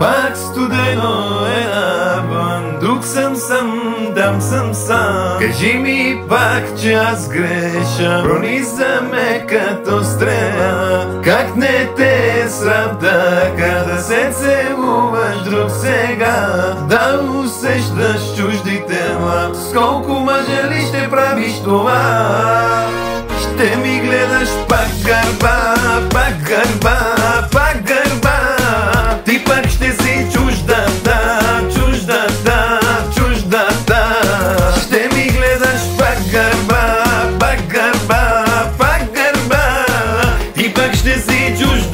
Пак студено е навън Тук съм сам, там съм сам. Кажи ми пак, че аз греша. Прониза ме като стреля Как не те е срам така Да се целуваш друг сега? Да усещаш чужди тела С мъжа ли ще правиш това? Ще ми гледаш пак гърба, пак гърба, пак гърба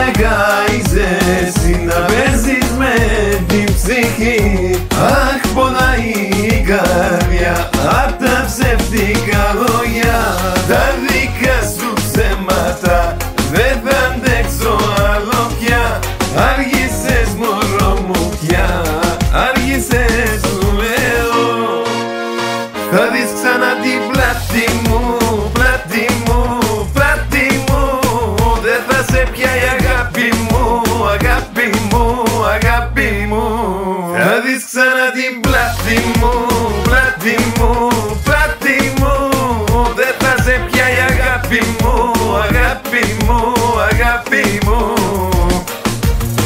negais, ensina vezes me de psique. Ah. Θα δεις ξανά την πλάτη μου, πλάτη μου, πλάτη μου. Δεν θα σε πιάει αγάπη μου, αγάπη μου, αγάπη μου.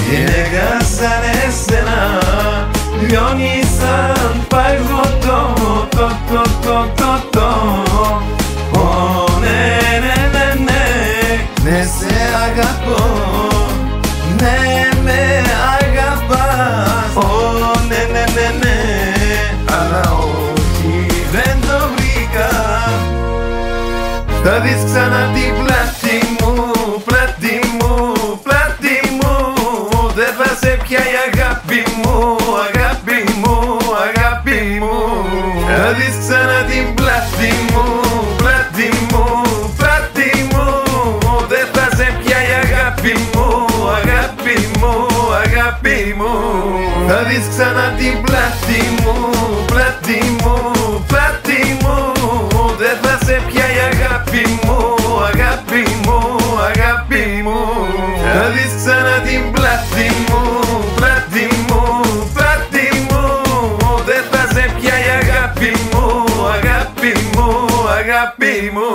Γυναίκα σαν εσένα λιώνει σαν παγωτό το το το το το. Ω ναι ναι ναι ναι ναι σε αγαπώ θα δεις ξανά την πλάτη μου, πλάτη μου, πλάτη μου. Δεν θα σε πιάει αγάπη μου, αγάπη μου, αγάπη μου. Θα δεις ξανά την πλάτη μου, πλάτη μου, πλάτη μου. Δεν θα σε πιάει αγάπη μου, αγάπη μου, αγάπη μου. Θα δεις ξανά την πλάτη μου, πλάτη μου, πλάτη αγάπη μου